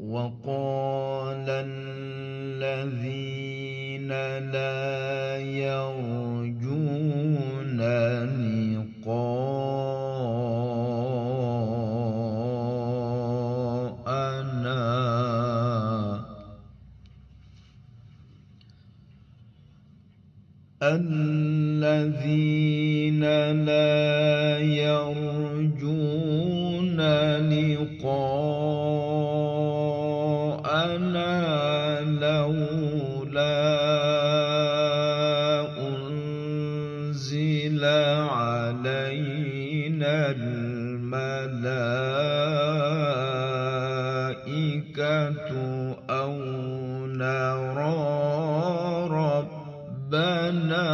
وقال الذين لا يرجون لقاءنا. الذين لا الملائكة أو نرى ربنا.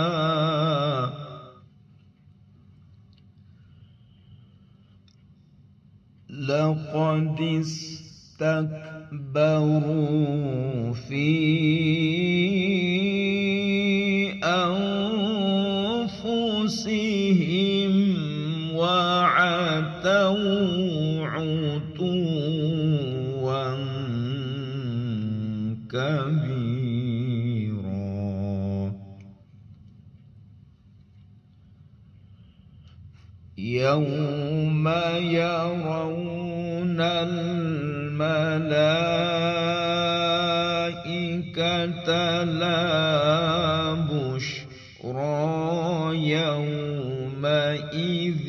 لقد استكبروا في أنفسهم. عتوا كبيرا يوم يرون الملائكة لا بشرى. يومئذ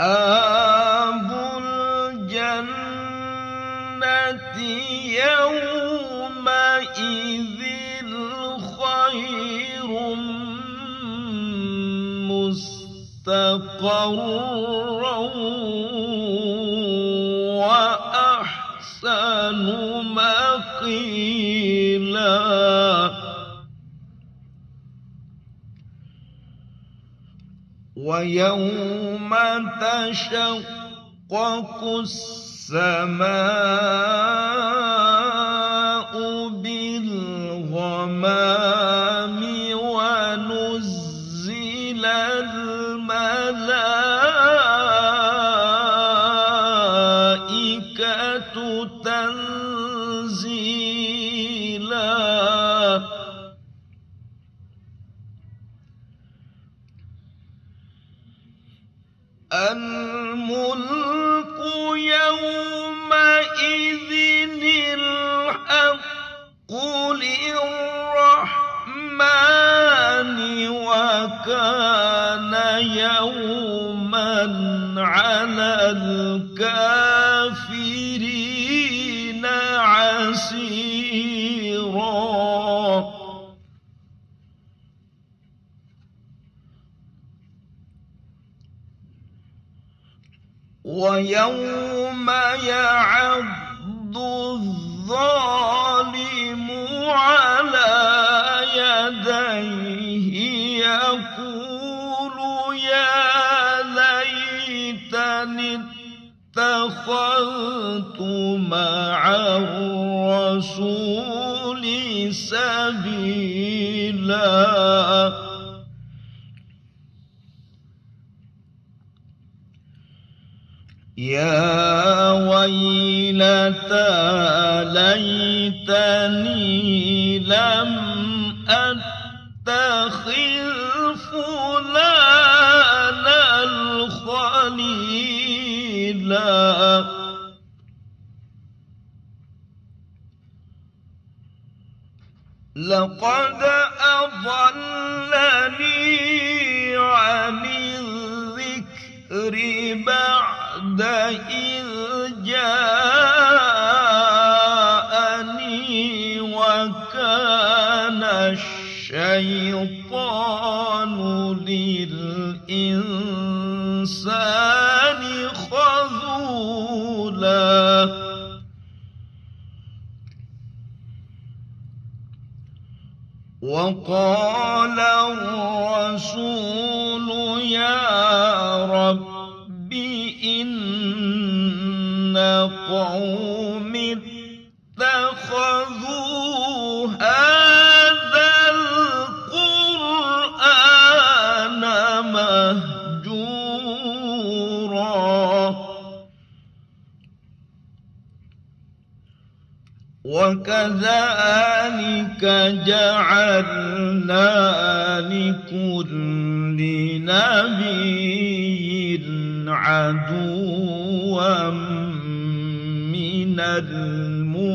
أصحاب الجنة يومئذ خير مستقرا وأحسن مقيلا ويوم تشقق السماء بالغمام ونزل الملائكة الملك يومئذ الحق للرحمن وكان يوما على الكافرين. ويوم يعض الظالم على يديه يقول يا ليتني اتخذت مع الرسول سبيلا. يا ويلتى ليتني لم أتخذ فلانا الخليلا لقد أضلني عن الذكر بعد جاءني وكان الشيطان للإنسان خذولا. وقال الرسول يا رب إن قوم اتخذوا هذا القرآن مهجورا وكذلك جعلنا لكل نبي عدوا من المجرمين.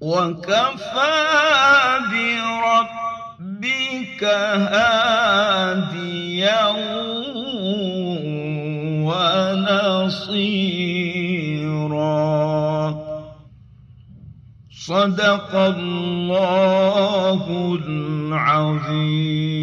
وكفى بربك هاديا ونصيرا. صدق الله العظيم.